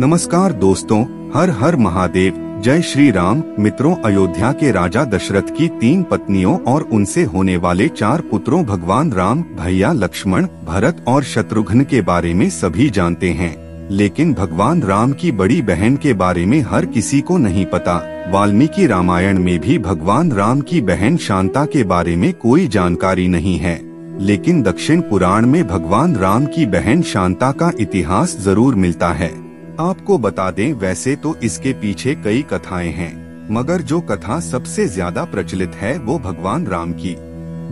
नमस्कार दोस्तों, हर हर महादेव। जय श्री राम। मित्रों, अयोध्या के राजा दशरथ की तीन पत्नियों और उनसे होने वाले चार पुत्रों भगवान राम, भैया लक्ष्मण, भरत और शत्रुघ्न के बारे में सभी जानते हैं। लेकिन भगवान राम की बड़ी बहन के बारे में हर किसी को नहीं पता। वाल्मीकि रामायण में भी भगवान राम की बहन शांता के बारे में कोई जानकारी नहीं है। लेकिन दक्षिण पुराण में भगवान राम की बहन शांता का इतिहास ज़रूर मिलता है। आपको बता दें, वैसे तो इसके पीछे कई कथाएँ हैं, मगर जो कथा सबसे ज़्यादा प्रचलित है वो भगवान राम की।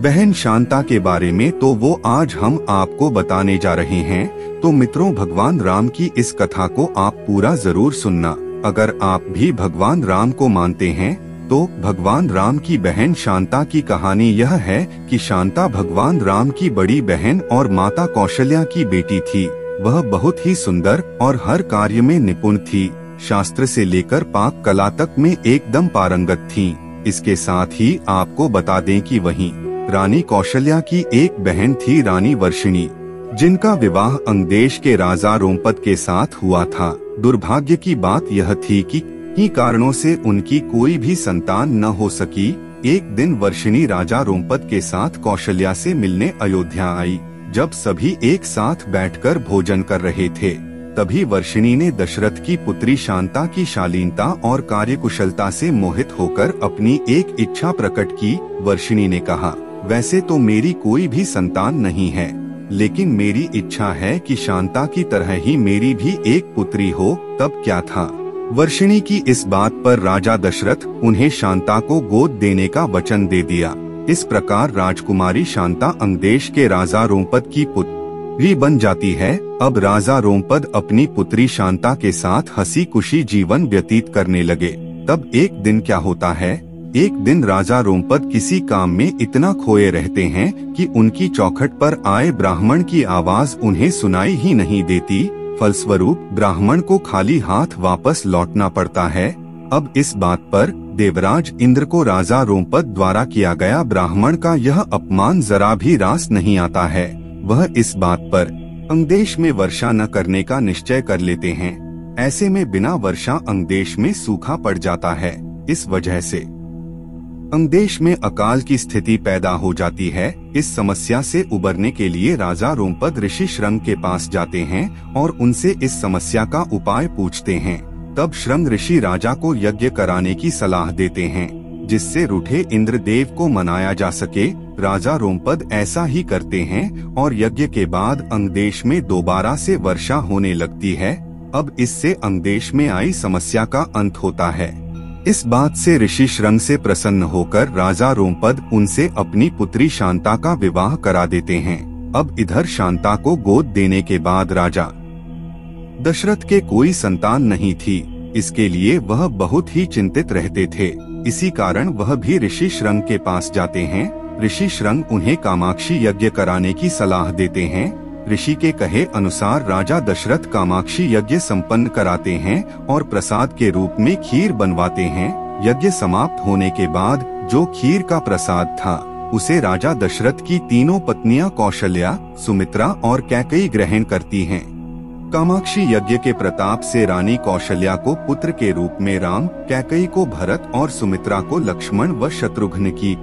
बहन शांता के बारे में तो वो आज हम आपको बताने जा रहे हैं तो मित्रों भगवान राम की इस कथा को आप पूरा ज़रूर सुनना। अगर आप भी भगवान राम को मानते हैं तो भगवान राम की बहन शांता की कहानी यह है कि शांता भगवान राम की बड़ी बहन और माता कौशल्या की बेटी थी। वह बहुत ही सुंदर और हर कार्य में निपुण थी। शास्त्र से लेकर पाक कला तक में एकदम पारंगत थी। इसके साथ ही आपको बता दें कि वहीं रानी कौशल्या की एक बहन थी रानी वर्षिणी, जिनका विवाह अंगदेश के राजा रोमपत के साथ हुआ था। दुर्भाग्य की बात यह थी कि ही कारणों से उनकी कोई भी संतान न हो सकी। एक दिन वर्षिणी राजा रोमपत के साथ कौशल्या से मिलने अयोध्या आई। जब सभी एक साथ बैठकर भोजन कर रहे थे, तभी वर्षिणी ने दशरथ की पुत्री शांता की शालीनता और कार्यकुशलता से मोहित होकर अपनी एक इच्छा प्रकट की। वर्षिणी ने कहा, वैसे तो मेरी कोई भी संतान नहीं है, लेकिन मेरी इच्छा है कि शांता की तरह ही मेरी भी एक पुत्री हो, तब क्या था? वर्षिणी की इस बात पर राजा दशरथ उन्हें शांता को गोद देने का वचन दे दिया। इस प्रकार राजकुमारी शांता अंगदेश के राजा रोमपद की पुत्री बन जाती है। अब राजा रोमपद अपनी पुत्री शांता के साथ हँसी खुशी जीवन व्यतीत करने लगे। तब एक दिन क्या होता है? एक दिन राजा रोमपद किसी काम में इतना खोए रहते हैं कि उनकी चौखट पर आए ब्राह्मण की आवाज़ उन्हें सुनाई ही नहीं देती। फलस्वरूप ब्राह्मण को खाली हाथ वापस लौटना पड़ता है। अब इस बात पर देवराज इंद्र को राजा रोमपद द्वारा किया गया ब्राह्मण का यह अपमान जरा भी रास नहीं आता है। वह इस बात पर, अंगदेश में वर्षा न करने का निश्चय कर लेते हैं। ऐसे में बिना वर्षा अंगदेश में सूखा पड़ जाता है। इस वजह से, अंगदेश में अकाल की स्थिति पैदा हो जाती है। इस समस्या से उबरने के लिए राजा रोमपद ऋषि श्रम के पास जाते हैं और उनसे इस समस्या का उपाय पूछते हैं। तब श्रृंग ऋषि राजा को यज्ञ कराने की सलाह देते हैं, जिससे रूठे इंद्रदेव को मनाया जा सके। राजा रोमपद ऐसा ही करते हैं, और यज्ञ के बाद अंगदेश में दोबारा से वर्षा होने लगती है। अब इससे अंगदेश में आई समस्या का अंत होता है। इस बात से ऋषि श्रृंग से प्रसन्न होकर राजा रोमपद उनसे अपनी पुत्री शांता का विवाह करा देते हैं। अब इधर शांता को गोद देने के बाद राजा दशरथ के कोई संतान नहीं थी। इसके लिए वह बहुत ही चिंतित रहते थे। इसी कारण वह भी ऋषि श्रृंग के पास जाते हैं। ऋषि श्रृंग उन्हें कामाक्षी यज्ञ कराने की सलाह देते हैं। ऋषि के कहे अनुसार राजा दशरथ कामाक्षी यज्ञ संपन्न कराते हैं और प्रसाद के रूप में खीर बनवाते हैं। यज्ञ समाप्त होने के बाद जो खीर का प्रसाद था, उसे राजा दशरथ की तीनों पत्नियाँ कौशल्या, सुमित्रा और कैकई ग्रहण करती हैं। कामाक्षी यज्ञ के प्रताप से रानी कौशल्या को पुत्र के रूप में राम, कैकई को भरत और सुमित्रा को लक्ष्मण व शत्रुघ्न की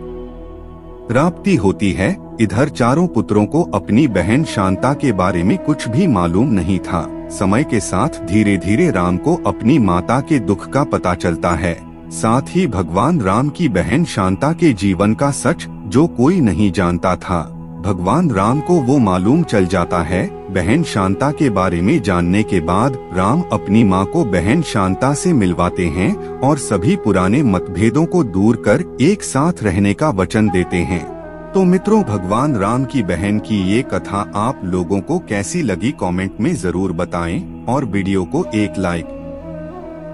प्राप्ति होती है। इधर चारों पुत्रों को अपनी बहन शांता के बारे में कुछ भी मालूम नहीं था। समय के साथ धीरे धीरे राम को अपनी माता के दुख का पता चलता है। साथ ही भगवान राम की बहन शांता के जीवन का सच, जो कोई नहीं जानता था। भगवान राम को वो मालूम चल जाता है, बहन शांता के बारे में जानने के बाद राम अपनी माँ को बहन शांता से मिलवाते हैं और सभी पुराने मतभेदों को दूर कर एक साथ रहने का वचन देते हैं। तो मित्रों, भगवान राम की बहन की ये कथा आप लोगों को कैसी लगी कमेंट में ज़रूर बताएँ और वीडियो को एक लाइक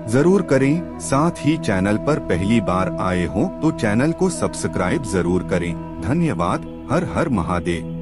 ज़रूर करें। साथ ही चैनल पर पहली बार आए हो तो चैनल को सब्सक्राइब ज़रूर करें। धन्यवाद। हर हर महादेव।